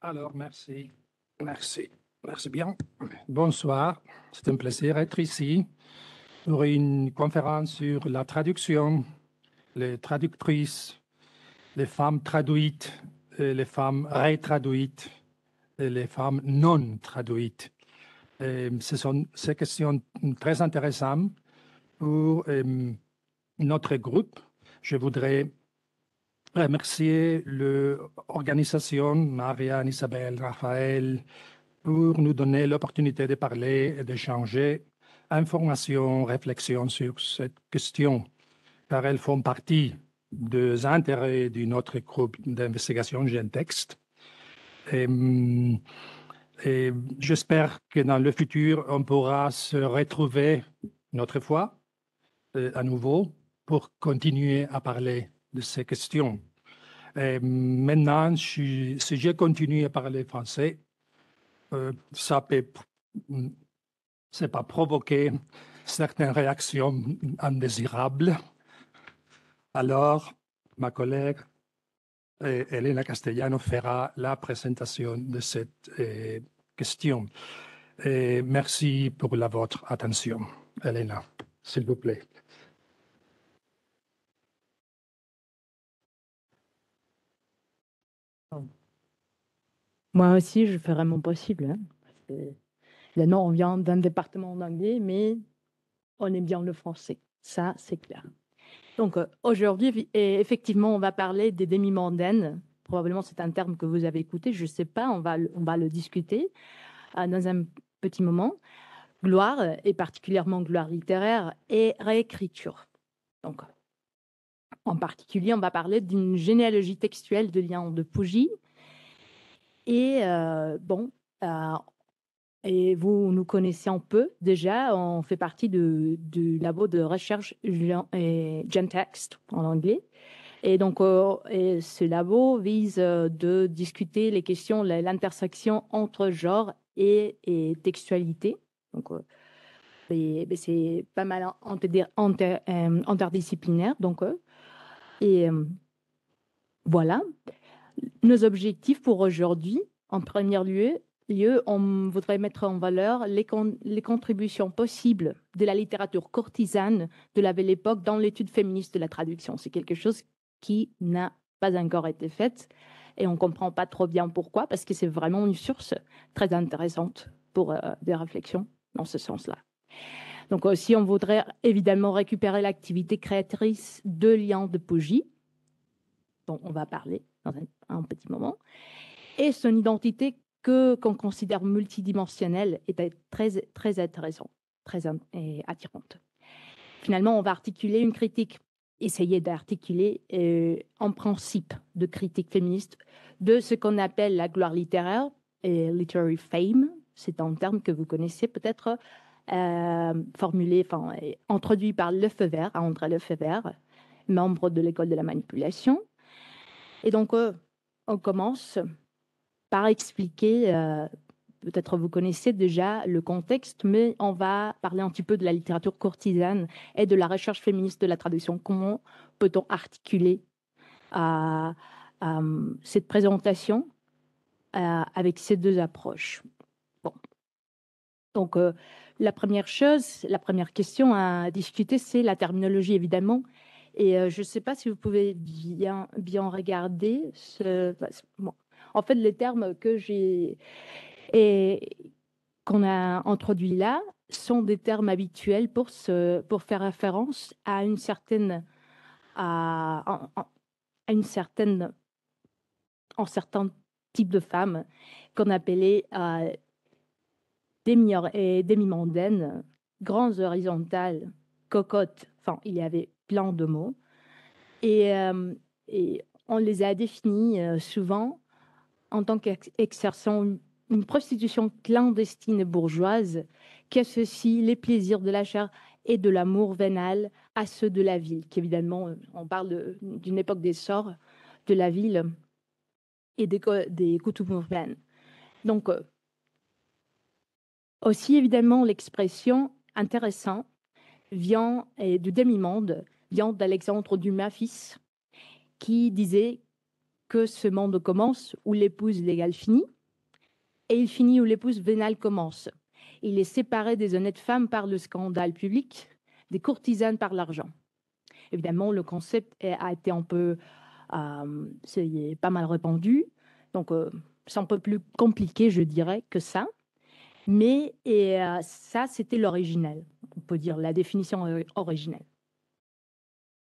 Alors, merci. Merci. Merci bien. Bonsoir. C'est un plaisir d'être ici pour une conférence sur la traduction, les traductrices, les femmes traduites, les femmes rétraduites et les femmes non traduites. Ce sont ces questions très intéressantes pour euh, notre groupe. Je voudrais remercier l'organisation Marianne, Isabelle, Raphaël pour nous donner l'opportunité de parler et d'échanger informations, réflexions sur cette question, car elles font partie des intérêts de notre groupe d'investigation Gentext. Et, et j'espère que dans le futur, on pourra se retrouver une autre fois euh, à nouveau pour continuer à parler de ces questions. Maintenant, si je continue à parler français, euh, ça peut, c'est pas provoquer certaines réactions indésirables. Alors, ma collègue euh, Elena Castellano fera la présentation de cette euh, question. Merci pour la votre attention. Elena, s'il vous plaît. Moi aussi, je ferai mon possible. Hein, parce on vient d'un département d'anglais, mais on aime bien le français. Ça, c'est clair. Donc, euh, aujourd'hui, effectivement, on va parler des demi-mondaines. Probablement, c'est un terme que vous avez écouté. Je ne sais pas, on va, on va le discuter euh, dans un petit moment. Gloire, et particulièrement gloire littéraire, et réécriture. Donc, en particulier, on va parler d'une généalogie textuelle de liens de Pougy, et euh, bon, euh, et vous nous connaissez un peu déjà, on fait partie du labo de recherche Gentext en anglais. Et donc, euh, et ce labo vise de discuter les questions, l'intersection entre genre et, textualité. Donc, c'est pas mal interdisciplinaire. Donc, et voilà nos objectifs pour aujourd'hui, en premier lieu, on voudrait mettre en valeur les, les, contributions possibles de la littérature courtisane de la belle époque dans l'étude féministe de la traduction. C'est quelque chose qui n'a pas encore été fait et on ne comprend pas trop bien pourquoi, parce que c'est vraiment une source très intéressante pour euh, des réflexions dans ce sens-là. Donc aussi, on voudrait évidemment récupérer l'activité créatrice de Lian de Pougy, dont on va parler dans un, petit moment, et son identité que qu'on considère multidimensionnelle est très très intéressante, très attirante. Finalement, on va articuler une critique, essayer d'articuler euh, en principe de critique féministe de ce qu'on appelle la gloire littéraire et literary fame. C'est un terme que vous connaissez peut-être, euh, formulé, enfin introduit par Lefebvre, André Lefebvre, membre de l'école de la manipulation, et donc, euh, on commence par expliquer, euh, peut-être vous connaissez déjà le contexte, mais on va parler un petit peu de la littérature courtisane et de la recherche féministe de la traduction. Comment peut-on articuler cette présentation avec ces deux approches? Bon. Donc, la première chose, la première question à discuter, c'est la terminologie, évidemment, et euh, je ne sais pas si vous pouvez bien, bien regarder. Ce... En fait, les termes que j'ai et qu'on a introduits là sont des termes habituels pour, se, pour faire référence à une certaine à, une certaine en certains types de femmes qu'on appelait euh, demi et demi-mondaines, grandes horizontales, cocottes. Enfin, il y avait plein de mots. Et, euh, on les a définis euh, souvent en tant qu'exerçant une, prostitution clandestine bourgeoise qui associe les plaisirs de la chair et de l'amour vénal à ceux de la ville, qui évidemment, on parle d'une époque des sorts de la ville et des, des urbaines. Donc, euh, aussi évidemment, l'expression intéressant vient du demi-monde vient d'Alexandre Dumas fils, qui disait que ce monde commence où l'épouse légale finit et il finit où l'épouse vénale commence. Il est séparé des honnêtes femmes par le scandale public, des courtisanes par l'argent. Évidemment, le concept a été un peu, euh, c'est pas mal répandu, donc euh, c'est un peu plus compliqué, je dirais, que ça. Mais et, euh, ça, c'était l'originel, on peut dire la définition originelle.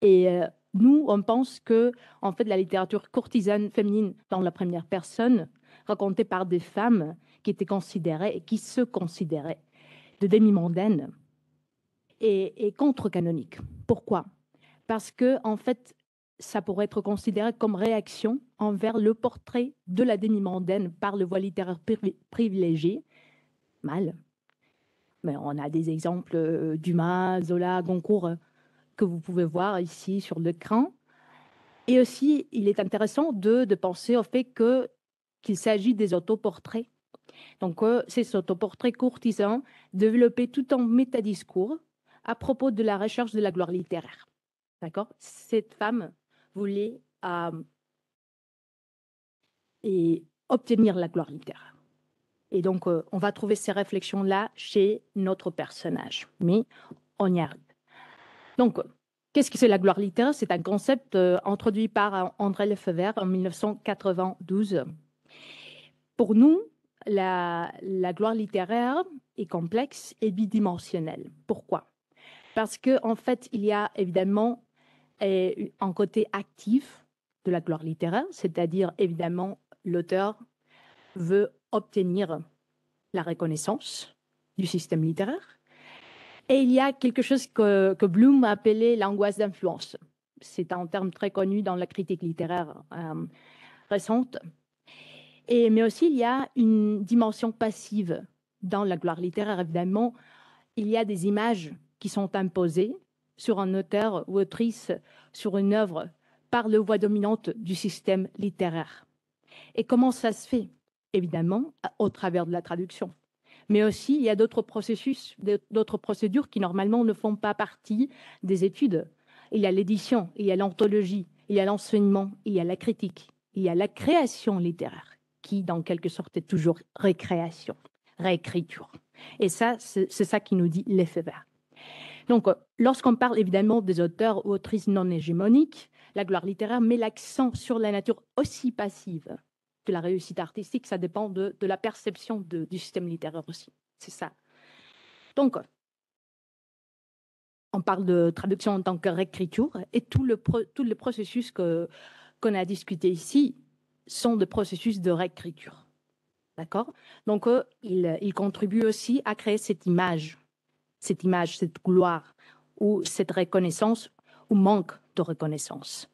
Et euh, nous, on pense que, en fait, la littérature courtisane féminine dans la première personne, racontée par des femmes qui étaient considérées et qui se considéraient de demi-mondaines, est, contre-canonique. Pourquoi? Parce que, en fait, ça pourrait être considéré comme réaction envers le portrait de la demi-mondaine par le voie littéraire privilégié. Mal. Mais on a des exemples euh, Dumas, Zola, Goncourt que vous pouvez voir ici sur l'écran. Et aussi, il est intéressant de, de penser au fait que qu'il s'agit des autoportraits. Donc, euh, ces autoportraits courtisans développés tout en métadiscours à propos de la recherche de la gloire littéraire. D'accord? Cette femme voulait euh, et obtenir la gloire littéraire. Et donc, euh, on va trouver ces réflexions-là chez notre personnage, mais on y arrive. Donc, qu'est-ce que c'est la gloire littéraire? C'est un concept euh, introduit par André Lefebvre en 1992. Pour nous, la, gloire littéraire est complexe et bidimensionnelle. Pourquoi? Parce qu'en en fait, il y a évidemment euh, un côté actif de la gloire littéraire, c'est-à-dire évidemment l'auteur veut obtenir la reconnaissance du système littéraire. Et il y a quelque chose que, que Bloom a appelé l'angoisse d'influence. C'est un terme très connu dans la critique littéraire euh, récente. Et, mais aussi, il y a une dimension passive dans la gloire littéraire. Évidemment, il y a des images qui sont imposées sur un auteur ou autrice, sur une œuvre, par le voix dominante du système littéraire. Et comment ça se fait? Évidemment, au travers de la traduction mais aussi il y a d'autres processus, d'autres procédures qui normalement ne font pas partie des études. Il y a l'édition, il y a l'anthologie, il y a l'enseignement, il y a la critique, il y a la création littéraire, qui dans quelque sorte est toujours récréation, réécriture. Et ça, c'est ça qui nous dit l'effet vert. Donc, lorsqu'on parle évidemment des auteurs ou autrices non hégémoniques, la gloire littéraire met l'accent sur la nature aussi passive la réussite artistique, ça dépend de, la perception du système littéraire aussi. C'est ça. Donc, on parle de traduction en tant que réécriture et tout le, processus qu'on a discuté ici sont des processus de réécriture. D'accord? Donc, euh, il, il, contribue aussi à créer cette image, cette image, cette gloire ou cette reconnaissance ou manque de reconnaissance.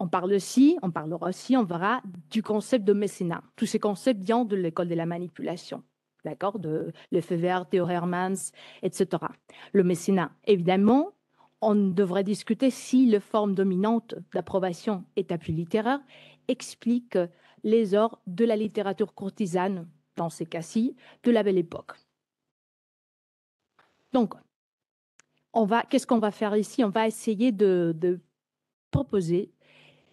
On parle aussi, on parlera aussi, on verra du concept de mécénat. Tous ces concepts viennent de l'école de la manipulation, d'accord, de Lefebvre, Théo Hermans, etc. Le mécénat, évidemment, on devrait discuter si la forme dominante d'approbation et appui littéraire explique l'essor de la littérature courtisane, dans ces cas-ci, de la belle époque. Donc, qu'est-ce qu'on va faire ici? On va essayer de proposer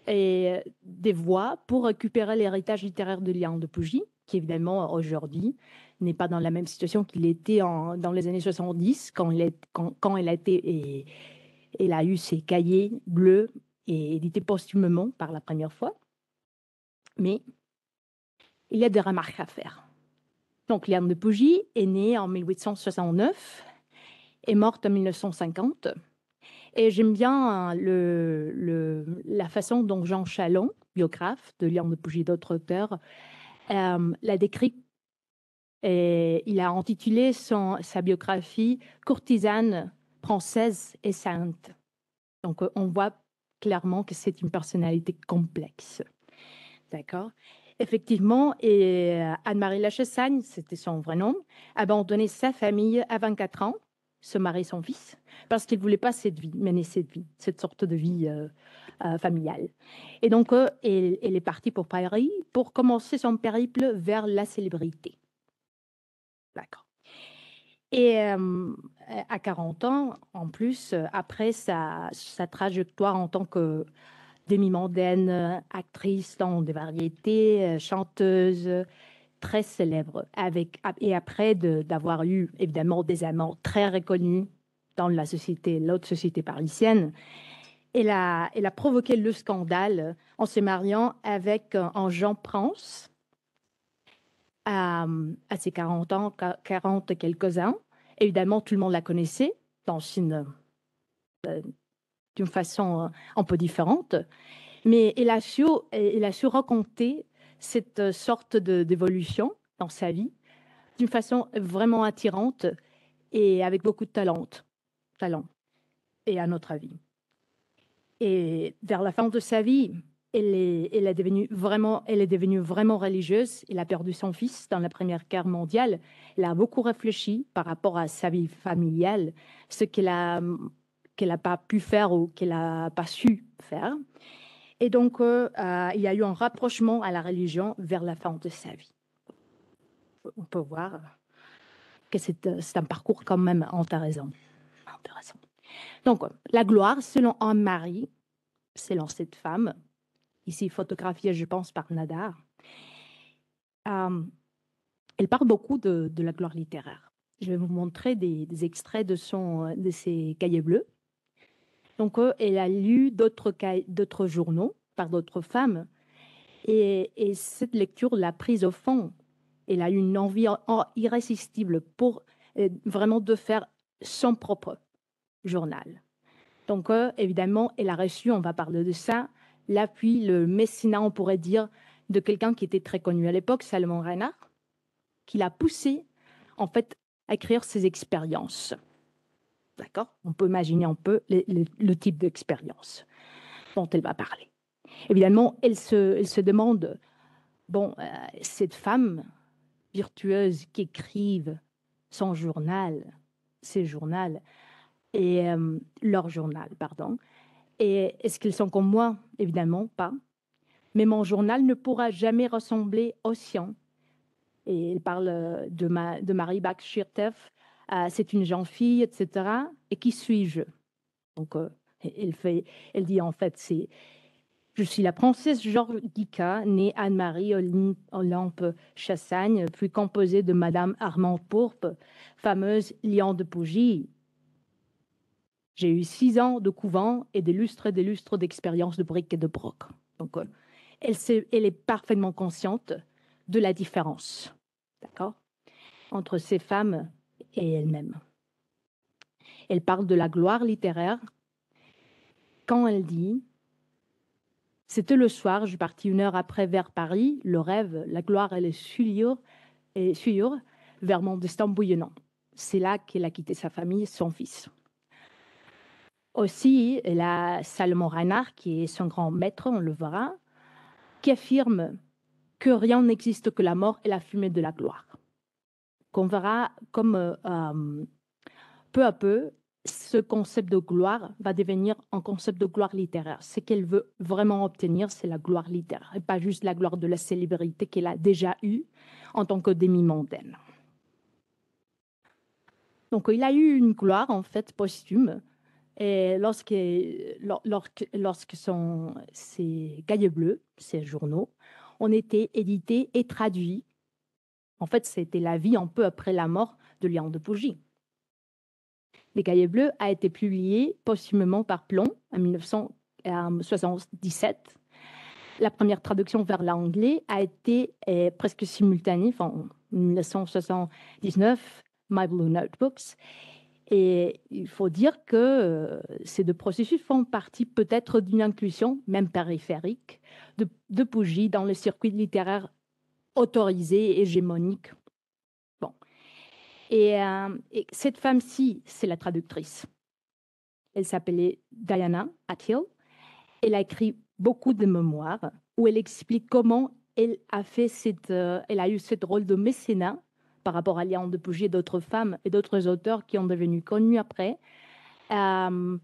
et euh, des voies pour récupérer l'héritage littéraire de Léon de Pougy, qui évidemment aujourd'hui n'est pas dans la même situation qu'il était dans les années 70, quand, il est, a eu ses cahiers bleus et édités posthumement par la première fois. Mais il y a des remarques à faire. Donc, Léon de Pougy est née en 1869 et morte en 1950. Et j'aime bien le, la façon dont Jean Chalon, biographe de Léon de Pougy d'autres auteurs, euh, l'a décrit. Et il a intitulé son, sa biographie Courtisane française et sainte. Donc on voit clairement que c'est une personnalité complexe. D'accord? Effectivement, euh, Anne-Marie Lachessagne, c'était son vrai nom, abandonné sa famille à 24 ans se marier son fils, parce qu'il voulait pas cette vie, mener cette vie, cette sorte de vie euh, euh, familiale. Et donc, euh, elle, est partie pour Paris pour commencer son périple vers la célébrité. D'accord. Et à 40 ans, en plus, après sa, sa trajectoire en tant que demi-mondaine, actrice dans des variétés, chanteuse, très célèbre. Avec, et après d'avoir eu évidemment des amants très reconnus dans la société, l'autre société parisienne, elle a, elle a provoqué le scandale en se mariant avec un Jean Prince à, à ses 40 ans, 40 quelques-uns. Évidemment, tout le monde la connaissait dans une, euh, d'une façon euh, un peu différente, mais elle a su, elle a su raconter cette sorte d'évolution dans sa vie d'une façon vraiment attirante et avec beaucoup de talent, talent et à notre avis. Et vers la fin de sa vie, elle est, elle est, devenue vraiment, elle est devenue vraiment religieuse. Elle a perdu son fils dans la Première Guerre mondiale. Elle a beaucoup réfléchi par rapport à sa vie familiale, ce qu'elle a qu'elle n'a pas pu faire ou qu'elle n'a pas su faire. Et donc, euh, euh, il y a eu un rapprochement à la religion vers la fin de sa vie. On peut voir que c'est euh, un parcours quand même intéressant. intéressant. Donc, la gloire, selon Anne-Marie, selon cette femme, ici photographiée, je pense, par Nadar. Elle parle beaucoup de, la gloire littéraire. Je vais vous montrer des, extraits de, son, de ses cahiers bleus. Donc, euh, elle a lu d'autres journaux par d'autres femmes. Et, cette lecture l'a prise au fond. Elle a eu une envie irrésistible pour euh, vraiment de faire son propre journal. Donc, évidemment, elle a reçu, on va parler de ça, l'appui, le mécénat, on pourrait dire, de quelqu'un qui était très connu à l'époque, Salomon Reinhardt, qui l'a poussé, en fait, à écrire ses expériences. D'accord? On peut imaginer un peu le, type d'expérience dont elle va parler. Évidemment, elle se, elle demande, bon, euh, cette femme virtueuse qui écrive son journal, ses journaux, et euh, leur journal, pardon, et est-ce qu'ils sont comme moi? Évidemment pas. Mais mon journal ne pourra jamais ressembler au sien. Et il parle euh, de, de Marie bach euh, c'est une jeune fille, etc. Et qui suis-je? Donc, euh, elle, fait, elle dit en fait, c'est je suis la princesse Georgica, née Anne-Marie Olympe Chassagne, puis composée de Madame Armand Pourpre, fameuse lion de Pougy, j'ai eu six ans de couvent et des lustres et des d'expérience de briques et de broc. Donc, euh, elle, elle, est parfaitement consciente de la différence, d'accord, entre ces femmes elle-même. Elle parle de la gloire littéraire quand elle dit C'était le soir, je partis une heure après vers Paris, le rêve, la gloire et les souillures, et vers mon destin bouillonnant. C'est là qu'elle a quitté sa famille son fils. Aussi, il a Salomon Reinhardt, qui est son grand maître, on le verra, qui affirme que rien n'existe que la mort et la fumée de la gloire. Qu'on verra comme euh, peu à peu, ce concept de gloire va devenir un concept de gloire littéraire. Ce qu'elle veut vraiment obtenir, c'est la gloire littéraire, et pas juste la gloire de la célébrité qu'elle a déjà eue en tant que demi-mondaine. Donc, il a eu une gloire, en fait, posthume, et lorsque, lorsque, lorsque sont ces cahiers bleus, ces journaux, ont été édités et traduits, en fait, c'était la vie un peu après la mort de Léon de Pougy. Les cahiers bleus a été publié posthumément par Plomb en 1977. La première traduction vers l'anglais a été eh, presque simultanée en 1979, My Blue Notebooks. Et il faut dire que euh, ces deux processus font partie peut-être d'une inclusion, même périphérique, de, de Pougy dans le circuit littéraire autorisé, hégémonique. Bon. Et, euh, et cette femme-ci, c'est la traductrice. Elle s'appelait Diana Athill. Elle a écrit beaucoup de mémoires où elle explique comment elle a fait cette, euh, elle a eu ce rôle de mécénat par rapport à Léon de Pougy et d'autres femmes et d'autres auteurs qui ont devenu connus après, euh,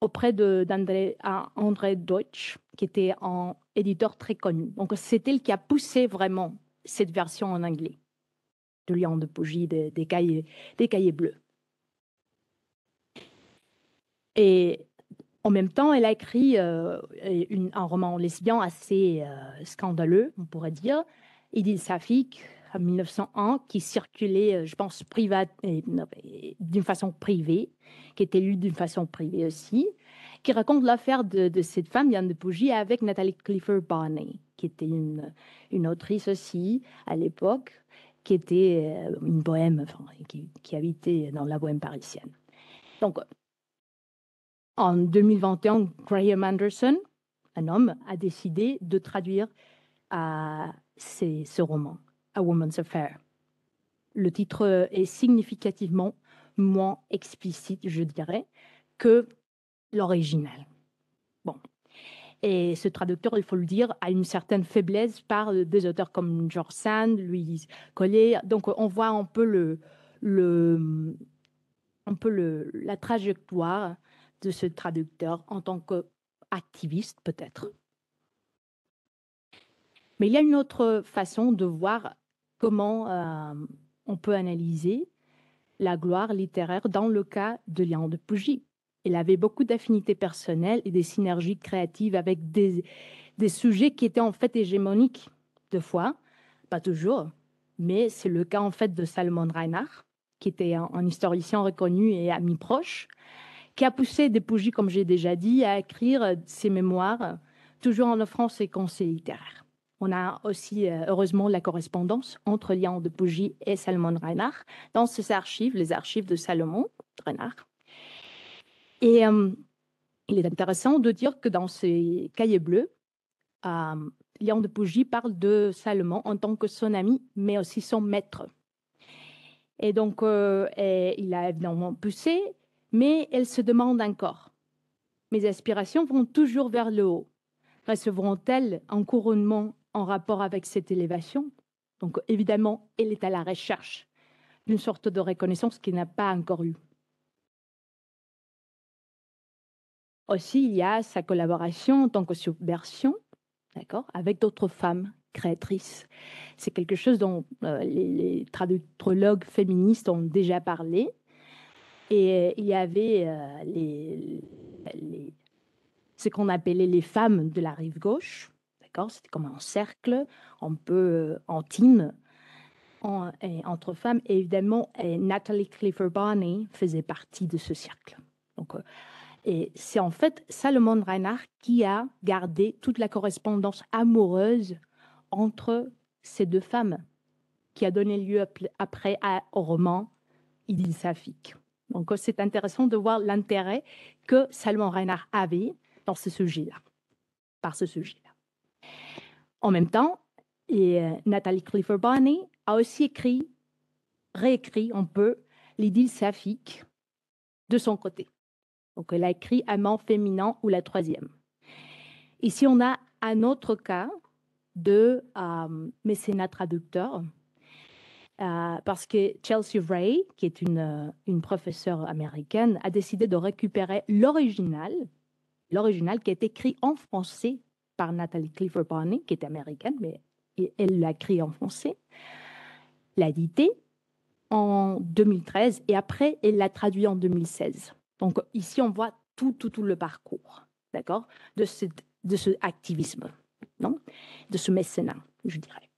auprès d'André André Deutsch, qui était un éditeur très connu. Donc, c'est elle qui a poussé vraiment cette version en anglais de Léon de Pougy, des, cahiers, bleus. Et En même temps, elle a écrit euh, un roman lesbien assez euh, scandaleux, on pourrait dire, Idylle Safik, en 1901, qui circulait, euh, je pense, d'une façon privée, qui était lue d'une façon privée aussi, qui raconte l'affaire de, cette femme, Diane de Pougy, avec Nathalie Clifford Barney, qui était une, une autrice aussi à l'époque, qui était euh, une bohème, enfin, qui, habitait dans la bohème parisienne. Donc, en 2021, Graham Anderson, un homme, a décidé de traduire ce roman, A Woman's Affair. Le titre est significativement moins explicite, je dirais, que l'original. Bon. Et ce traducteur, il faut le dire, a une certaine faiblesse par des auteurs comme George Sand, Louise Collet. Donc, on voit un peu le, le, un peu le, la trajectoire de ce traducteur en tant qu'activiste, peut-être. Mais il y a une autre façon de voir comment euh, on peut analyser la gloire littéraire dans le cas de Léon de Pougy. Il avait beaucoup d'affinités personnelles et des synergies créatives avec des, sujets qui étaient en fait hégémoniques, de fois, pas toujours, mais c'est le cas en fait de Salomon Reinhardt, qui était un, un historien reconnu et ami proche, qui a poussé des Pougy, comme j'ai déjà dit, à écrire ses mémoires, toujours en offrant ses conseils littéraires. On a aussi, euh, heureusement, la correspondance entre Léon de Pougy et Salomon Reinhardt dans ses archives, les archives de Salomon Reinhardt. Et euh, il est intéressant de dire que dans ces cahiers bleus, euh, Léon de Pougy parle de Salomon en tant que son ami, mais aussi son maître. Et donc, euh, il a évidemment poussé, mais elle se demande encore. Mes aspirations vont toujours vers le haut. Recevront-elles un couronnement en rapport avec cette élévation? Donc, évidemment, elle est à la recherche d'une sorte de reconnaissance qu'il n'a pas encore eue. Aussi, il y a sa collaboration en tant que subversion, d'accord, avec d'autres femmes créatrices. C'est quelque chose dont euh, les, les féministes ont déjà parlé. Et il y avait euh, les, ce qu'on appelait les femmes de la rive gauche, d'accord C'était comme un cercle, un peu euh, en, entre femmes. Et évidemment, Natalie Clifford Barney faisait partie de ce cercle. Donc, euh, et c'est en fait Salomon Reinhardt qui a gardé toute la correspondance amoureuse entre ces deux femmes, qui a donné lieu après à, au roman Idylle Safik. Donc c'est intéressant de voir l'intérêt que Salomon Reinhardt avait dans ce sujet-là, par ce sujet-là. En même temps, euh, Nathalie Clifford Barney a aussi écrit, réécrit un peu l'idylle saphique de son côté. Donc, elle a écrit Amant féminin ou la troisième. Ici, on a un autre cas de euh, mécénat traducteur, euh, parce que Chelsea Ray, qui est une, une professeure américaine, a décidé de récupérer l'original, l'original qui est écrit en français par Nathalie Clifford Barney, qui est américaine, mais elle l'a écrit en français, l'a édité en 2013 et après, elle l'a traduit en 2016. Donc ici, on voit tout, le parcours, d'accord, de ce, de ce activisme, non, de ce mécénat, je dirais.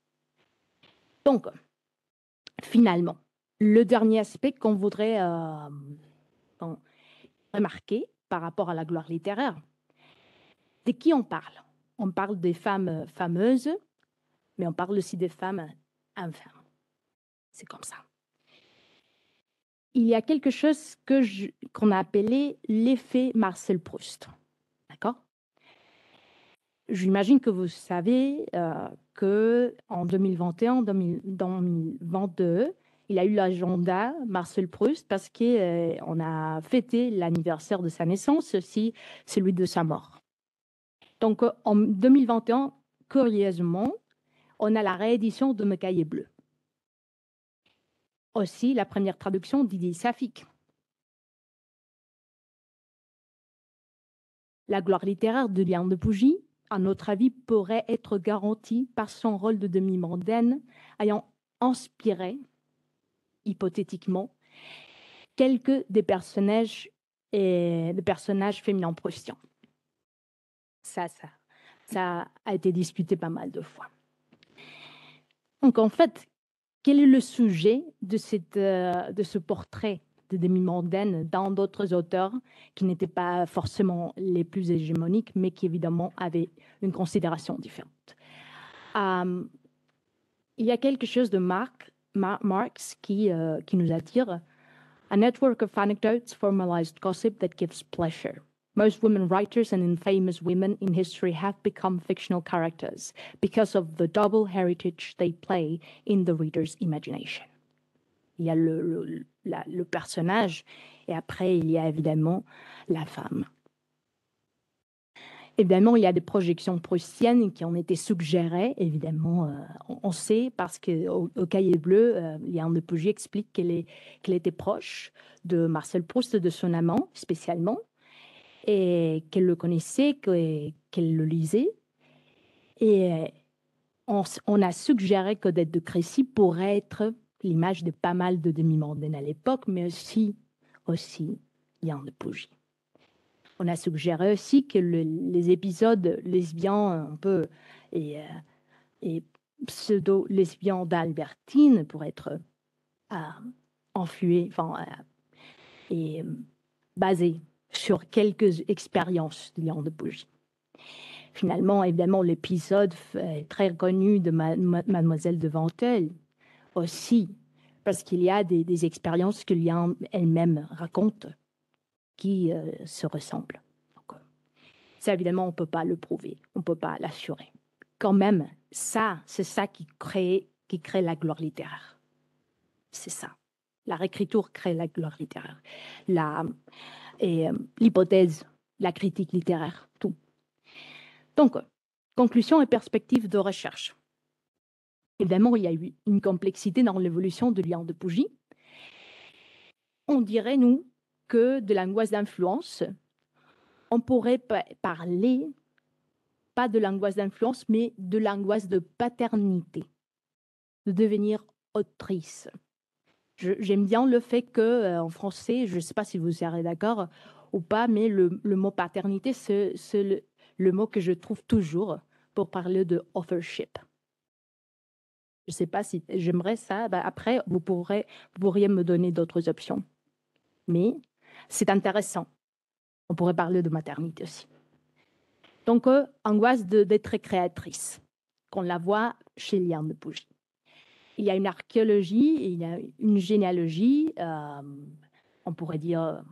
Donc, finalement, le dernier aspect qu'on voudrait euh, remarquer par rapport à la gloire littéraire, de qui on parle? On parle des femmes fameuses, mais on parle aussi des femmes infâmes. C'est comme ça il y a quelque chose que qu'on a appelé l'effet Marcel Proust. D'accord? J'imagine que vous savez euh, que en 2021, 2022, il a eu l'agenda Marcel Proust parce qu'on euh, a fêté l'anniversaire de sa naissance, aussi celui de sa mort. Donc en 2021, curieusement, on a la réédition de Mes cahiers bleus aussi la première traduction d'Idylle Safik. La gloire littéraire de Léon de Pougy, à notre avis, pourrait être garantie par son rôle de demi-mondaine ayant inspiré, hypothétiquement, quelques des personnages et de personnages féminins proustien. Ça, ça, ça a été discuté pas mal de fois. Donc, en fait, quel est le sujet de, euh, ce portrait de demi-mondaine dans d'autres auteurs qui n'étaient pas forcément les plus hégémoniques, mais qui évidemment avaient une considération différente? Euh, Il y a quelque chose de Marx, Marx qui, euh, qui nous attire. A network of anecdotes, formalized gossip that gives pleasure. Most women writers and infamous women in history have become fictional characters because of the double heritage they play in the reader's imagination. Il y a le, le, le personnage et après il y a évidemment la femme. Évidemment, il y a des projections prussiennes qui ont été suggérées. Évidemment, euh, on sait parce qu'au au cahier bleu, euh, Yann de Pougy explique qu'elle qu était proche de Marcel Proust, de son amant spécialement, et qu'elle le connaissait, qu'elle le lisait. Et on, on, a suggéré qu'Odette de Crécy pourrait être l'image de pas mal de demi-mondaines à l'époque, mais aussi, aussi Yann de Pougy. On a suggéré aussi que le, les épisodes lesbiens un peu et, euh, pseudo-lesbiens d'Albertine pourraient être euh, enfin, euh, et basés sur quelques expériences de Yann de Pougy. Finalement, évidemment, l'épisode très connu de ma, ma, Mademoiselle de Ventelle aussi, parce qu'il y a des, expériences que Liane elle-même raconte qui euh, se ressemblent. Donc, ça, évidemment, on ne peut pas le prouver, on ne peut pas l'assurer. Quand même, ça, c'est ça qui crée la gloire littéraire. C'est ça. La réécriture crée la gloire littéraire. Euh, l'hypothèse, la critique littéraire, tout. Donc, conclusion et perspective de recherche. Évidemment, il y a eu une complexité dans l'évolution de Lian de Pougy. On dirait, nous, que de l'angoisse d'influence, on pourrait parler, pas de l'angoisse d'influence, mais de l'angoisse de paternité, de devenir autrice. J'aime bien le fait que euh, en français, je ne sais pas si vous serez d'accord ou pas, mais le, mot paternité, c'est le, mot que je trouve toujours pour parler de authorship. Je ne sais pas si j'aimerais ça. Ben après, vous, pourriez me donner d'autres options. Mais c'est intéressant. On pourrait parler de maternité aussi. Donc, euh, angoisse d'être créatrice, qu'on la voit chez Liane de il y a une archéologie, il y a une généalogie, euh, on pourrait dire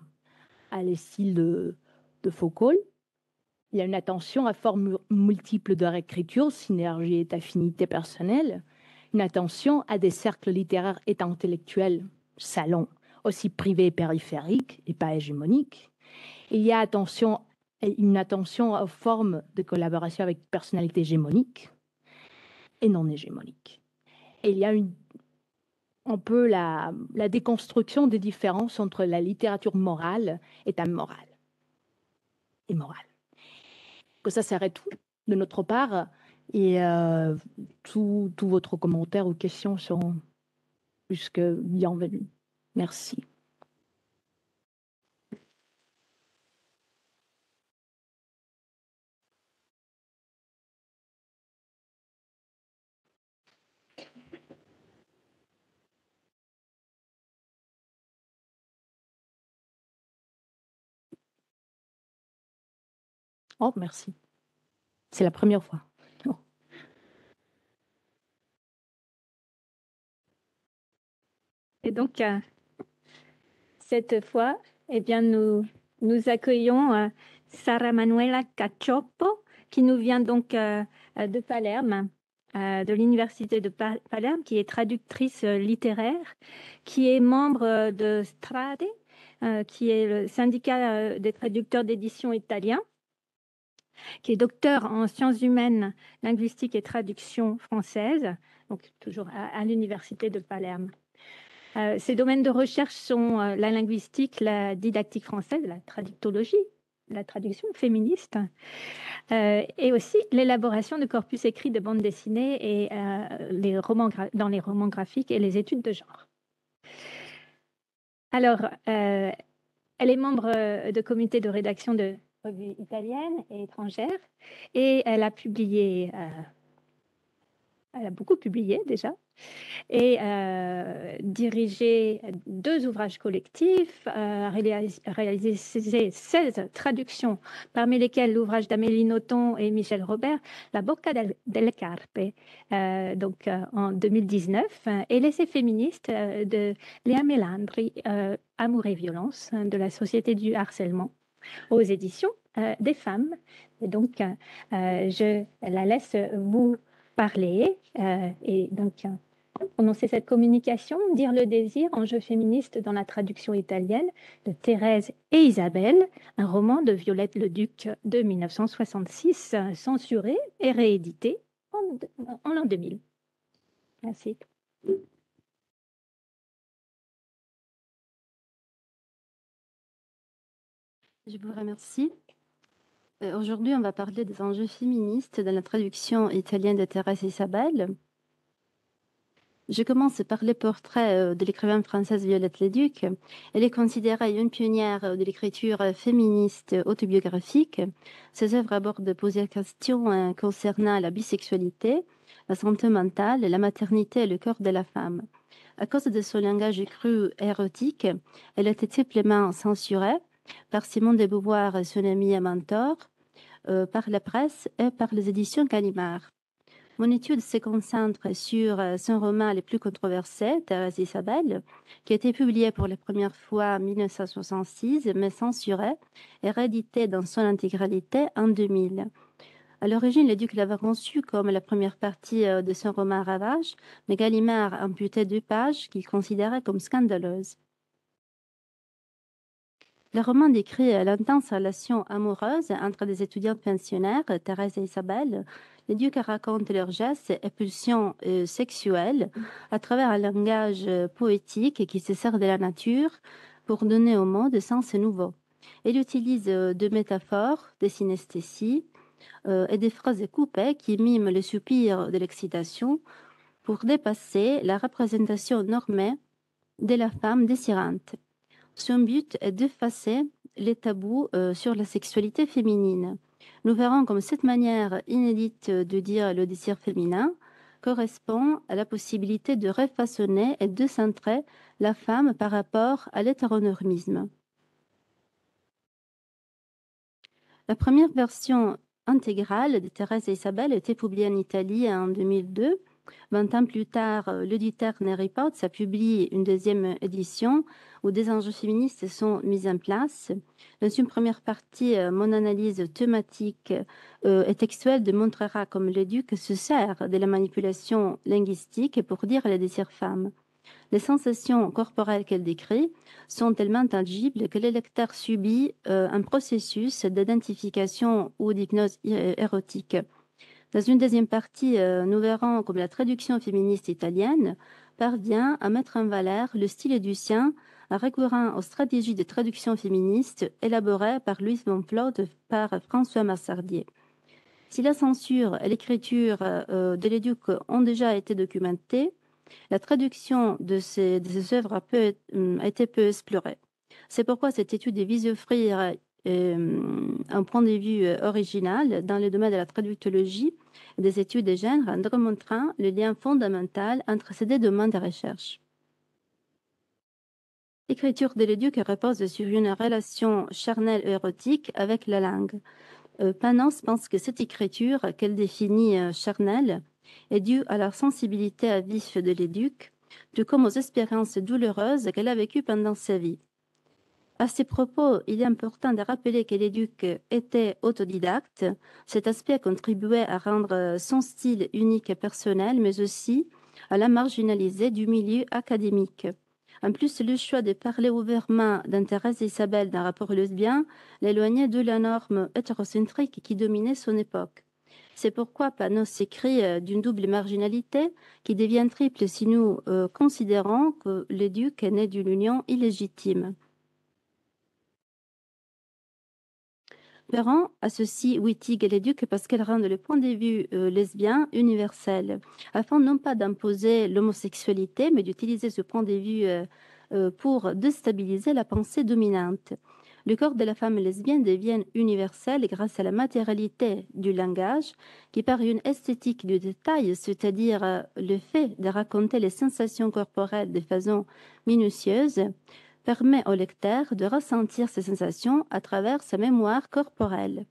à l'estile de, de Foucault. Il y a une attention à formes multiples de réécriture, synergie et affinité personnelle, une attention à des cercles littéraires et intellectuels, salons, aussi privés et périphériques et pas hégémoniques. Il y a une attention aux formes de collaboration avec personnalités hégémoniques et non hégémoniques. Il y a une, un peu la, déconstruction des différences entre la littérature morale et amorale. Et morale. Que ça serait tout de notre part. Et euh, tous tout votre commentaires ou questions seront plus bienvenus. Merci. Oh, merci. C'est la première fois. Oh. Et donc, euh, cette fois, eh bien, nous, nous accueillons euh, Sara Manuela Cacioppo, qui nous vient donc euh, de Palerme, de l'Université de Palerme, qui est traductrice littéraire, qui est membre de Strade, qui est le syndicat des traducteurs d'édition italien qui est docteur en sciences humaines, linguistique et traduction française, donc toujours à, l'Université de Palerme. Euh, ses domaines de recherche sont euh, la linguistique, la didactique française, la traductologie, la traduction féministe, euh, et aussi l'élaboration de corpus écrits de bandes dessinées et euh, les romans dans les romans graphiques et les études de genre. Alors, elle est membre de comité de rédaction de revues italiennes et étrangères. Et elle a publié, elle a beaucoup publié déjà, et euh, dirigé deux ouvrages collectifs, euh, réalisé 16 traductions, parmi lesquelles l'ouvrage d'Amélie Nothomb et Michel Robert, La Bocca del, Carpe, euh, donc euh, en 2019, et l'essai féministe de Léa Melandri, Amour et violence, de la Société du harcèlement, aux éditions des femmes. Et donc, je la laisse vous parler et donc prononcer cette communication, dire le désir, enjeu féministe dans la traduction italienne de Thérèse et Isabelle, un roman de Violette Leduc de 1966, censuré et réédité en l'an 2000. Merci. Je vous remercie. Euh, aujourd'hui, on va parler des enjeux féministes dans la traduction italienne de Thérèse Isabelle. Je commence par les portraits euh, de l'écrivaine française Violette Leduc. Elle est considérée une pionnière euh, de l'écriture féministe autobiographique. Ses œuvres abordent plusieurs questions concernant la bisexualité, la santé mentale, la maternité et le corps de la femme. À cause de son langage cru érotique, elle a été triplement censurée par Simone de Beauvoir, son amie et mentor, par la presse et par les éditions Gallimard. Mon étude se concentre sur euh, son roman le plus controversé, Thérèse Isabelle, qui a été publié pour la première fois en 1966, mais censuré et réédité dans son intégralité en 2000. À l'origine, le duc l'avait conçu comme la première partie euh, de son roman Ravage, mais Gallimard amputait deux pages qu'il considérait comme scandaleuses. Le roman décrit euh, l'intense relation amoureuse entre des étudiantes pensionnaires, Thérèse et Isabelle, les dieux qui racontent leurs gestes et pulsions euh, sexuelles à travers un langage euh, poétique qui se sert de la nature pour donner au monde des sens nouveaux. Il utilise euh, de métaphores, des synesthésies et des phrases coupées qui miment le soupir de l'excitation pour dépasser la représentation normée de la femme désirante. Son but est d'effacer les tabous sur la sexualité féminine. Nous verrons comme cette manière inédite de dire le désir féminin correspond à la possibilité de refaçonner et de centrer la femme par rapport à l'hétéronormisme. La première version intégrale de Thérèse et Isabelle a été publiée en Italie en 2002 Vingt ans plus tard, euh, l'éditeur Neri Potts a publié une deuxième édition où des enjeux féministes sont mis en place. Dans une première partie, euh, mon analyse thématique euh, et textuelle démontrera comme l'éduc se sert de la manipulation linguistique pour dire les désirs femmes. Les sensations corporelles qu'elle décrit sont tellement tangibles que le lecteur subit un processus d'identification ou d'hypnose érotique. Dans une deuxième partie, euh, nous verrons comme la traduction féministe italienne parvient à mettre en valeur le style éducien en recourant aux stratégies de traduction féministe élaborées par Louise Flotte par François Massardier. Si la censure et l'écriture euh, de l'éduc ont déjà été documentées, la traduction de ces, œuvres a, a, été peu explorée. C'est pourquoi cette étude vise à offrir euh, un point de vue euh, original dans le domaine de la traductologie et des études de genre en remontrant le lien fondamental entre ces deux domaines de recherche. L'écriture de l'éduc repose sur une relation charnelle érotique avec la langue. Euh, Panos pense que cette écriture, qu'elle définit charnelle, est due à la sensibilité à vif de l'éduc, tout comme aux expériences douloureuses qu'elle a vécues pendant sa vie. À ces propos, il est important de rappeler que l'éduc était autodidacte. Cet aspect contribuait à rendre son style unique et personnel, mais aussi à la marginaliser du milieu académique. En plus, le choix de parler ouvertement d'intérêt d'Isabelle d'un rapport lesbien l'éloignait de la norme hétérocentrique qui dominait son époque. C'est pourquoi Panos s'écrit euh, d'une double marginalité qui devient triple si nous euh, considérons que l'éduc est né d'une union illégitime. Perrin associe Wittig et l'éduc parce qu'elle rend le point de vue euh, lesbien universel, afin non pas d'imposer l'homosexualité, mais d'utiliser ce point de vue euh, pour déstabiliser la pensée dominante. Le corps de la femme lesbienne devient universel grâce à la matérialité du langage, qui par une esthétique du détail, c'est-à-dire le fait de raconter les sensations corporelles de façon minutieuse, permet au lecteur de ressentir ces sensations à travers sa mémoire corporelle.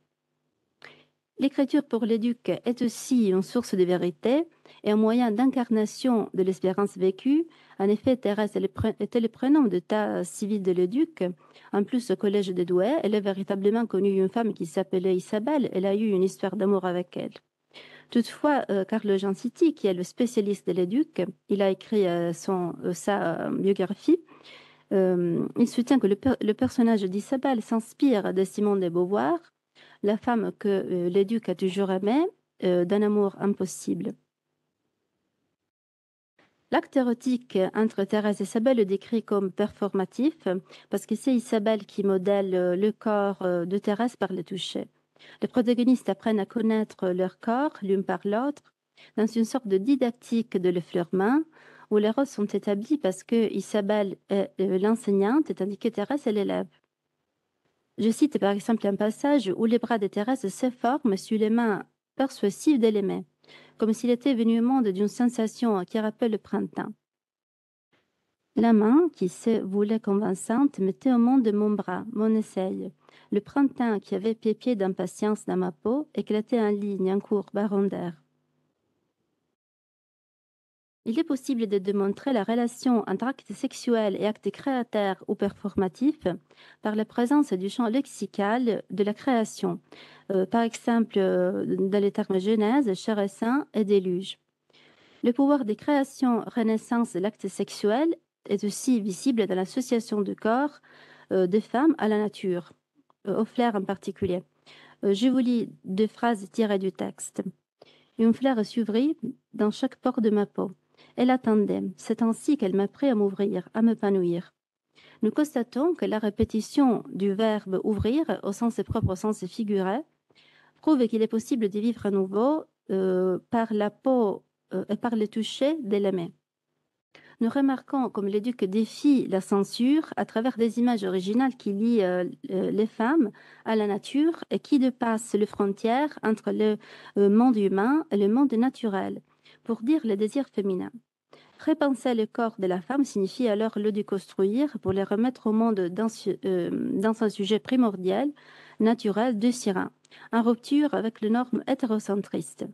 L'écriture pour l'éduc est aussi une source de vérité et un moyen d'incarnation de l'espérance vécue. En effet, Thérèse était le prénom d'état civil de l'éduc. En plus, au collège de Douai, elle a véritablement connu une femme qui s'appelait Isabelle. Elle a eu une histoire d'amour avec elle. Toutefois, euh, Carlo Janciti, qui est le spécialiste de l'éduc, il a écrit euh, son, euh, sa biographie. Il soutient que le, personnage d'Isabelle s'inspire de Simone de Beauvoir, la femme que euh, l'éduc a toujours aimée, euh, d'un amour impossible. L'acte érotique entre Thérèse et Isabelle le décrit comme performatif parce que c'est Isabelle qui modèle euh, le corps de Thérèse par le toucher. Les protagonistes apprennent à connaître leur corps l'une par l'autre dans une sorte de didactique de l'effleurement où les rôles sont établis parce que Isabelle est l'enseignante tandis que Thérèse est l'élève. Je cite par exemple un passage où les bras de Thérèse se forment sur les mains persuasives de l'aimé, comme s'il était venu au monde d'une sensation qui rappelle le printemps. La main, qui se voulait convaincante, mettait au monde mon bras, mon essai. Le printemps qui avait pied d'impatience dans ma peau éclatait en ligne, en courbe, arrondaire. Il est possible de démontrer la relation entre acte sexuel et acte créateur ou performatif par la présence du champ lexical de la création, euh, par exemple euh, dans les termes Genèse, chair et déluge. Le pouvoir des créations renaissance de l'acte sexuel est aussi visible dans l'association du corps euh, des femmes à la nature, au flair en particulier. je vous lis deux phrases tirées du texte. Une fleur s'ouvrit dans chaque pore de ma peau. Elle attendait. C'est ainsi qu'elle m'apprit à m'ouvrir, à m'épanouir. Nous constatons que la répétition du verbe ouvrir, au sens propre, au sens figuré, prouve qu'il est possible de vivre à nouveau euh, par la peau euh, et par le toucher de l'aimer. Nous remarquons comme l'éduc défie la censure à travers des images originales qui lient euh, les femmes à la nature et qui dépassent les frontières entre le monde humain et le monde naturel pour dire le désir féminin. Repenser le corps de la femme signifie alors le déconstruire pour les remettre au monde dans, euh, un sujet primordial, naturel, de Sirin, en rupture avec les normes hétérocentristes.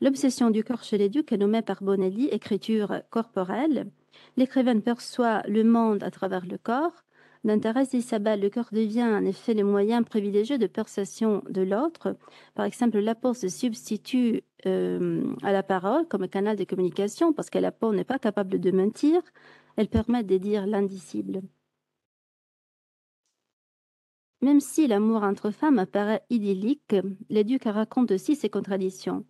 L'obsession du corps chez les ducs est nommée par Bonelli écriture corporelle. L'écrivaine perçoit le monde à travers le corps, D'intérêt d'Isabelle, le cœur devient en effet le moyen privilégié de perception de l'autre. Par exemple, la peau se substitue euh, à la parole comme canal de communication parce que la peau n'est pas capable de mentir. Elle permet de dire l'indicible. Même si l'amour entre femmes apparaît idyllique, l'éduc raconte aussi ses contradictions.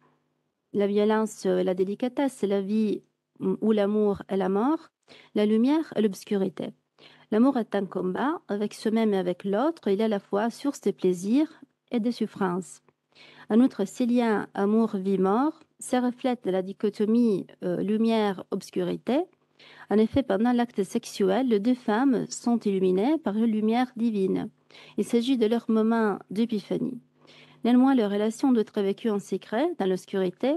La violence et la délicatesse, la vie ou l'amour et la mort, la lumière et l'obscurité. L'amour est un combat avec soi-même et avec l'autre. Il est à la fois source de plaisir et de souffrance. En outre, ces liens amour-vie-mort se reflètent de la dichotomie euh, lumière-obscurité. En effet, pendant l'acte sexuel, les deux femmes sont illuminées par une lumière divine. Il s'agit de leur moment d'épiphanie. Néanmoins, leur relation doit être vécue en secret, dans l'obscurité,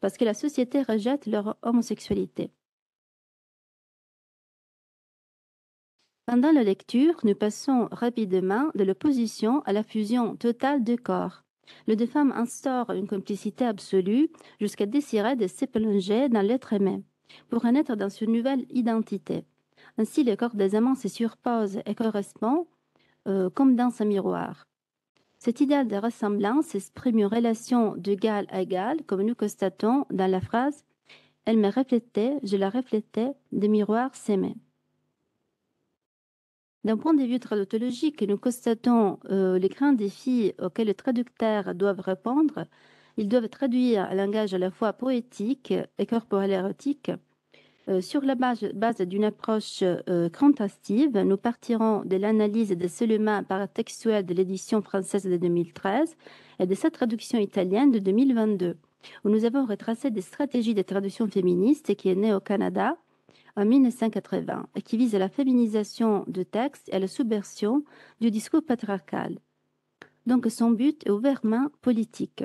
parce que la société rejette leur homosexualité. Pendant la lecture, nous passons rapidement de l'opposition à la fusion totale de corps. Les deux femmes instaurent une complicité absolue jusqu'à désirer de se plonger dans l'être aimé pour en être dans une nouvelle identité. Ainsi, le corps des amants se surpose et correspond euh, comme dans un miroir. Cet idéal de ressemblance exprime une relation d'égal à égal, comme nous constatons dans la phrase Elle me reflétait, je la reflétais, des miroirs s'aimaient. D'un point de vue traductologique, nous constatons euh, les grands défis auxquels les traducteurs doivent répondre. Ils doivent traduire un langage à la fois poétique et corporel érotique. Euh, sur la base, d'une approche euh, nous partirons de l'analyse des éléments paratextuels de l'édition française de 2013 et de sa traduction italienne de 2022, où nous avons retracé des stratégies de traduction féministe qui est née au Canada en 1980 et qui vise à la féminisation du texte et à la subversion du discours patriarcal. Donc son but est ouvertement politique.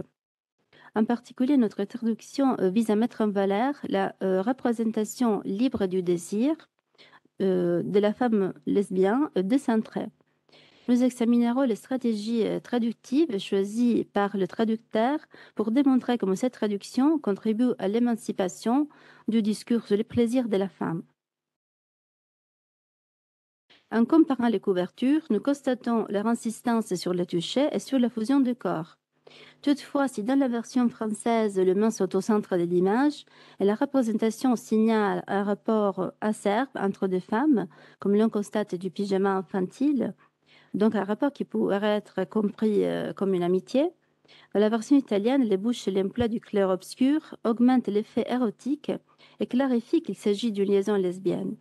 En particulier, notre traduction euh, vise à mettre en valeur la euh, représentation libre du désir euh, de la femme lesbienne décentrée. Nous examinerons les stratégies traductives choisies par le traducteur pour démontrer comment cette traduction contribue à l'émancipation du discours sur les plaisirs de la femme. En comparant les couvertures, nous constatons leur insistance sur le toucher et sur la fusion du corps. Toutefois, si dans la version française, le main sont au centre de l'image et la représentation signale un rapport acerbe entre deux femmes, comme l'on constate du pyjama infantile, donc un rapport qui pourrait être compris euh, comme une amitié. Dans la version italienne, les bouches et l'emploi du clair-obscur augmentent l'effet érotique et clarifient qu'il s'agit d'une liaison lesbienne.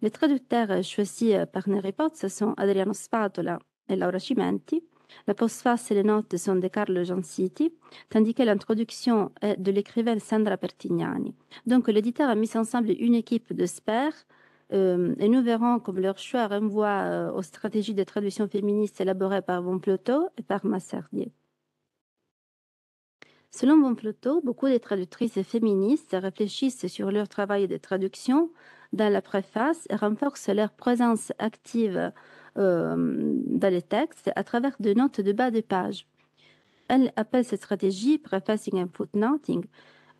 Les traducteurs choisis par Neri ce sont Adriano Spatola et Laura Cimenti. La postface et les notes sont de Carlo Gianciti, tandis que l'introduction est de l'écrivaine Sandra Pertignani. Donc l'éditeur a mis ensemble une équipe d'experts euh, et nous verrons comme leur choix renvoie euh, aux stratégies de traduction féministe élaborées par Von et par Massardier. Selon Von beaucoup de traductrices féministes réfléchissent sur leur travail de traduction dans la préface et renforcent leur présence active euh, dans les textes à travers des notes de bas de page. Elle appelle cette stratégie prefacing and footnoting,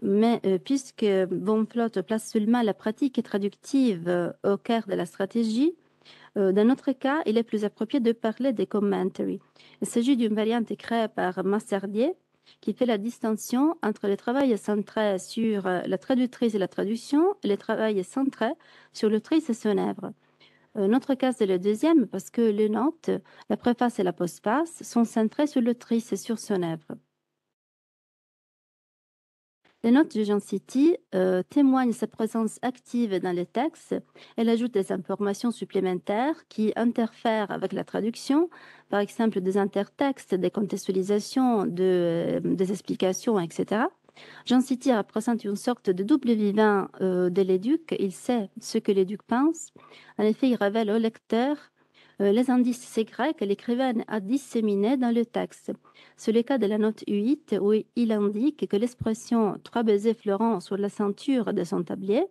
mais euh, puisque Von Plot place seulement la pratique traductive euh, au cœur de la stratégie, euh, dans notre cas, il est plus approprié de parler des commentaries. Il s'agit d'une variante créée par Massardier qui fait la distinction entre le travail centré sur la traductrice et la traduction et le travail centré sur l'autrice et son œuvre. notre cas, c'est le deuxième parce que les notes, la préface et la postface sont centrées sur l'autrice et sur son œuvre. Les notes de Jean City euh, témoignent sa présence active dans les textes. Elle ajoute des informations supplémentaires qui interfèrent avec la traduction, par exemple des intertextes, des contextualisations, de, des explications, etc. Jean City représente une sorte de double vivant euh, de l'éduc. Il sait ce que l'éduc pense. En effet, il révèle au lecteur euh, les indices secrets que l'écrivaine a disséminés dans le texte. C'est le cas de la note 8 où il indique que l'expression trois baisers fleurants sur la ceinture de son tablier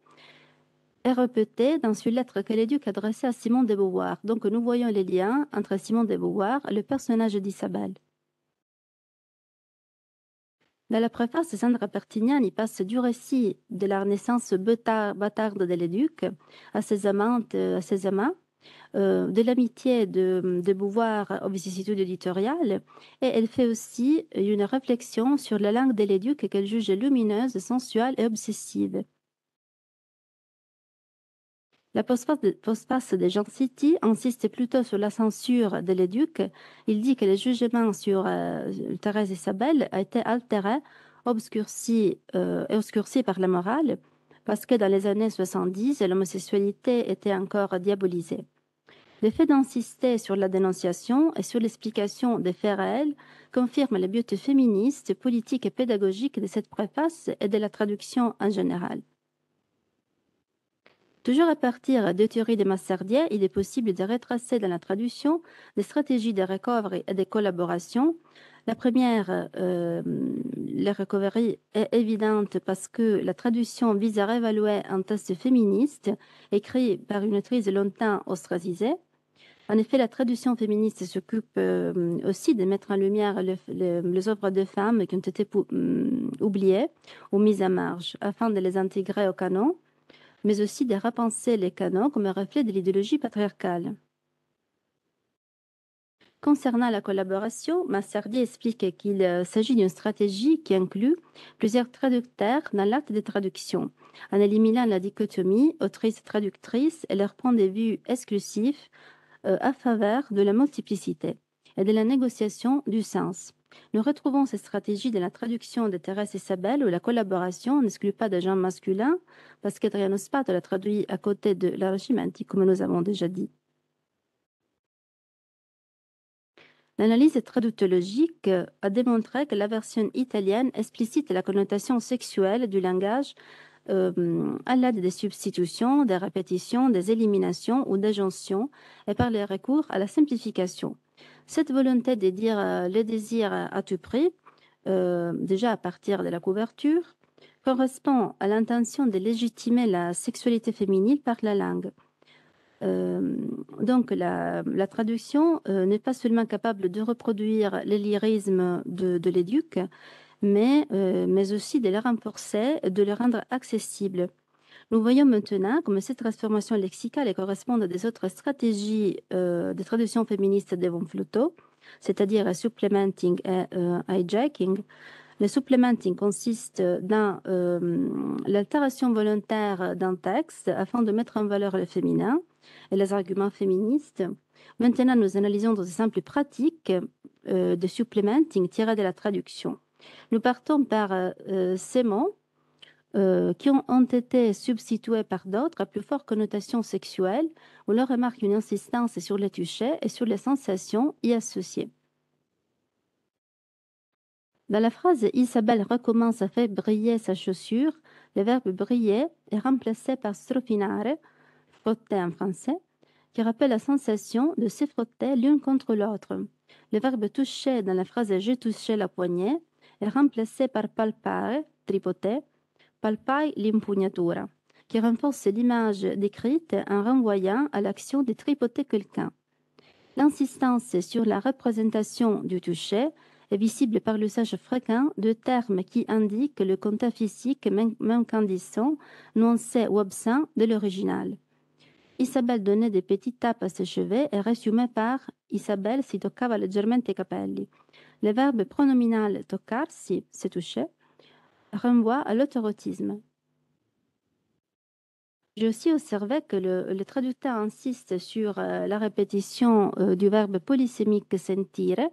est répétée dans une lettre que l'éduc adressée à Simon de Beauvoir. Donc nous voyons les liens entre Simon de Beauvoir et le personnage d'Isabelle. Dans la préface, Sandra Pertignani passe du récit de la renaissance bâtarde de l'éduc à ses amantes, à ses amants, euh, de l'amitié de, de Beauvoir aux vicissitudes éditoriales et elle fait aussi une réflexion sur la langue de l'éduc qu'elle juge lumineuse, sensuelle et obsessive. La postface de Jean City insiste plutôt sur la censure de l'éduc. Il dit que le jugement sur euh, Thérèse Isabelle a été altéré, obscurci euh, obscurci par la morale, parce que dans les années 70, l'homosexualité était encore diabolisée. Le fait d'insister sur la dénonciation et sur l'explication des faits réels confirme le but féministe, politique et pédagogique de cette préface et de la traduction en général. Toujours à partir des théories de Massardier, il est possible de retracer dans la traduction des stratégies de recovery et de collaboration. La première, euh, la recovery, est évidente parce que la traduction vise à réévaluer un texte féministe écrit par une autrice longtemps ostracisée. En effet, la traduction féministe s'occupe euh, aussi de mettre en lumière les œuvres de femmes qui ont été mm, oubliées ou mises à marge afin de les intégrer au canon mais aussi de repenser les canons comme un reflet de l'idéologie patriarcale. Concernant la collaboration, Massardi explique qu'il euh, s'agit d'une stratégie qui inclut plusieurs traducteurs dans l'acte de traduction, en éliminant la dichotomie autrice-traductrice et leur point de vue exclusif à faveur de la multiplicité et de la négociation du sens. Nous retrouvons ces stratégies de la traduction de Thérèse Isabelle où la collaboration n'exclut pas de genre masculin parce qu'Adriano Spato l'a traduit à côté de l'Archimenti, comme nous avons déjà dit. L'analyse traductologique a démontré que la version italienne explicite la connotation sexuelle du langage euh, à l'aide des substitutions, des répétitions, des éliminations ou des jonctions et par le recours à la simplification. Cette volonté de dire euh, le désir à tout prix, euh, déjà à partir de la couverture, correspond à l'intention de légitimer la sexualité féminine par la langue. Donc la, traduction n'est pas seulement capable de reproduire les lyrismes de, de l'éduc, mais, euh, mais aussi de les renforcer, de les rendre accessibles. Nous voyons maintenant comme cette transformation lexicale correspond à des autres stratégies euh, de traduction féministe de von Floto, c'est-à-dire supplementing et euh, hijacking. Le supplementing consiste dans euh, l'altération volontaire d'un texte afin de mettre en valeur le féminin et les arguments féministes. Maintenant, nous analysons des exemples pratiques de supplementing tirés de la traduction. Nous partons par euh, ces mots euh, qui ont, été substitués par d'autres à plus forte connotation sexuelle, où l'on remarque une insistance sur les touchés et sur les sensations y associées. Dans la phrase Isabelle recommence à faire briller sa chaussure, le verbe briller est remplacé par strofinare, frotter en français, qui rappelle la sensation de se frotter l'une contre l'autre. Le verbe toucher dans la phrase j'ai touché la poignée remplacé par palpare, tripoter, palpai l'impugnatura, qui renforce l'image décrite en renvoyant à l'action de tripoter quelqu'un. L'insistance sur la représentation du toucher est visible par l'usage fréquent de termes qui indiquent le contact physique manquant son, nuancé ou absent de l'original. Isabelle donnait des petites tapes à ses cheveux et résumait par Isabelle si toccava leggermente i capelli. Le verbe pronominal toccarsi, se toucher, renvoie à l'autorotisme. J'ai aussi observé que le, traducteur insiste sur euh, la répétition euh, du verbe polysémique sentire,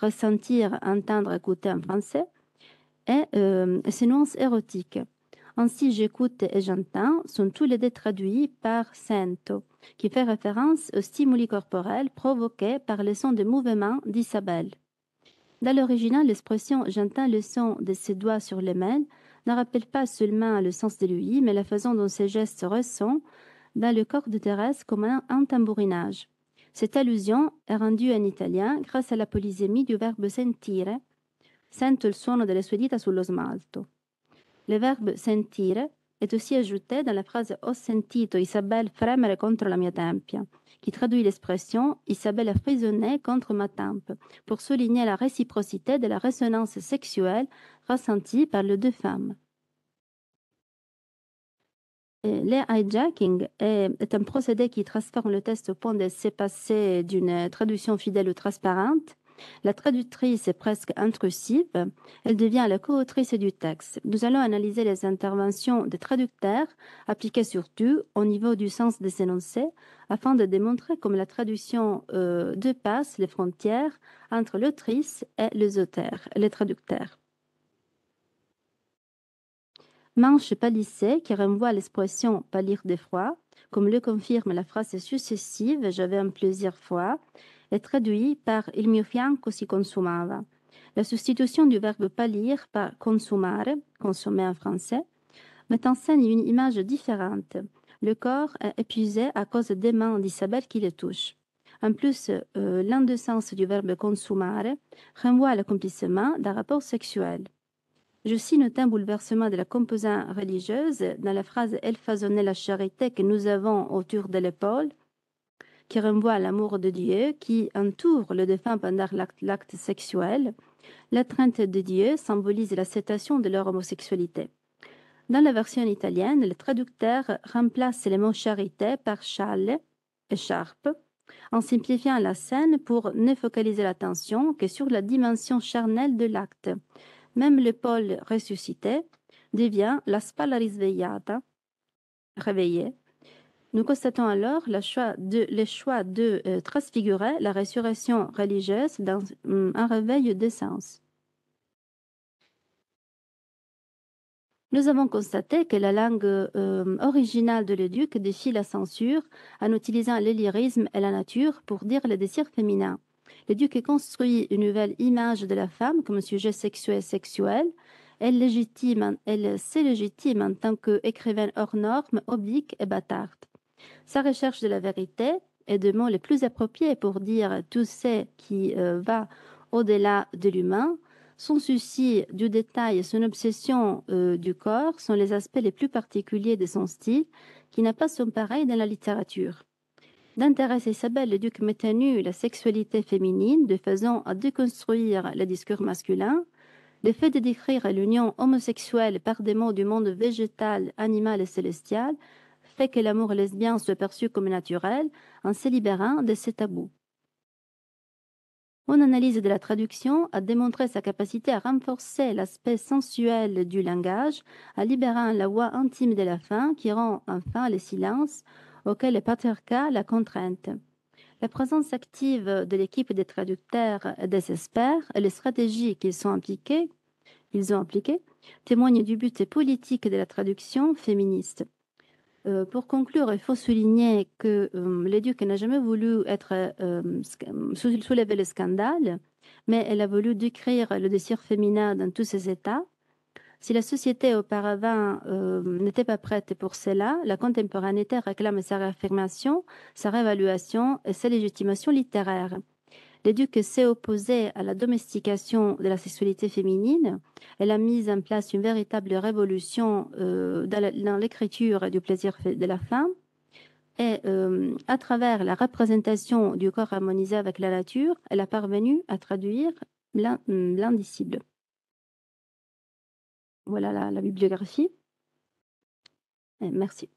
ressentir, entendre, écouter en français, et euh, ces nuances érotiques. Ainsi, j'écoute et j'entends sont tous les deux traduits par sento, qui fait référence aux stimuli corporels provoqués par le son de mouvement d'Isabelle. Dans l'original, l'expression j'entends le son de ses doigts sur les mains ne rappelle pas seulement le sens de l'ouïe, mais la façon dont ces gestes ressentent dans le corps de Thérèse comme un, tambourinage. Cette allusion è rendue in italien grazie alla polisemia du verbe sentire. Sento il suono delle sue dita sullo smalto. Le verbe sentire est aussi ajouté dans la phrase Ho sentito Isabelle fremere contro la mia tempia, qui traduit l'expression Isabelle a frissonné contre ma tempe, pour souligner la réciprocité de la résonance sexuelle ressentie par les deux femmes. Le hijacking est, un procédé qui transforme le texte au point de se d'une traduction fidèle ou transparente. La traductrice est presque intrusive. Elle devient la co-autrice du texte. Nous allons analyser les interventions des traducteurs appliquées surtout au niveau du sens des énoncés afin de démontrer comment la traduction euh, dépasse les frontières entre l'autrice et les auteurs, les traducteurs. Manche palissée qui renvoie à l'expression pâlir d'effroi, comme le confirme la phrase successive J'avais un plaisir froid, est traduit par Il mio fianco si consumava. La substitution du verbe pâlir par consumare, consommer en français, met en scène une image différente. Le corps est épuisé à cause des mains d'Isabelle qui le touchent. En plus, euh, l'un des sens du verbe consumare renvoie à l'accomplissement d'un rapport sexuel. Je noté un bouleversement de la composante religieuse dans la phrase Elle façonnait la charité que nous avons autour de l'épaule, qui renvoie à l'amour de Dieu qui entoure le défunt pendant l'acte sexuel. L'atteinte de Dieu symbolise la cessation de leur homosexualité. Dans la version italienne, le traducteur remplace les mots charité par challe, écharpe, en simplifiant la scène pour ne focaliser l'attention que sur la dimension charnelle de l'acte. Même le pôle ressuscité devient la spalla risvegliata, réveillée. Nous constatons alors le choix de, de euh, transfigurer la résurrection religieuse dans um, un réveil des sens. Nous avons constaté que la langue euh, originale de l'éduc défie la censure en utilisant le lyrisme et la nature pour dire le désir féminin. L'éduc construit une nouvelle image de la femme comme sujet sexuel sexuel Elle, légitime, elle se légitime en tant qu'écrivaine hors norme, oblique et bâtarde. Sa recherche de la vérité est de mots les plus appropriés pour dire tout ce qui euh, va au-delà de l'humain. Son souci du détail son obsession euh, du corps sont les aspects les plus particuliers de son style, qui n'a pas son pareil dans la littérature. D'intérêt Isabelle, le duc métenu la sexualité féminine de façon à déconstruire le discours masculin, le fait de décrire l'union homosexuelle par des mots du monde végétal, animal et célestial fait que l'amour lesbien soit perçu comme naturel en se libérant de ces tabous. Mon analyse de la traduction a démontré sa capacité à renforcer l'aspect sensuel du langage, en libérant la voix intime de la fin qui rend enfin le silence auquel le patriarcat la contrainte. La présence active de l'équipe des traducteurs et des experts et les stratégies qu'ils sont impliqués, ils ont appliquées témoignent du but politique de la traduction féministe. Euh, pour conclure, il faut souligner que euh, l'éduc n'a jamais voulu être euh, soulever le scandale, mais elle a voulu décrire le désir féminin dans tous ses états. Si la société auparavant n'était pas prête pour cela, la contemporanéité réclame sa réaffirmation, sa réévaluation et sa légitimation littéraire. L'éduc s'est opposé à la domestication de la sexualité féminine. Elle a mis en place une véritable révolution euh, dans l'écriture du plaisir de la femme. Et euh, à travers la représentation du corps harmonisé avec la nature, elle a parvenu à traduire l'indicible. Voilà la, bibliographie. Merci.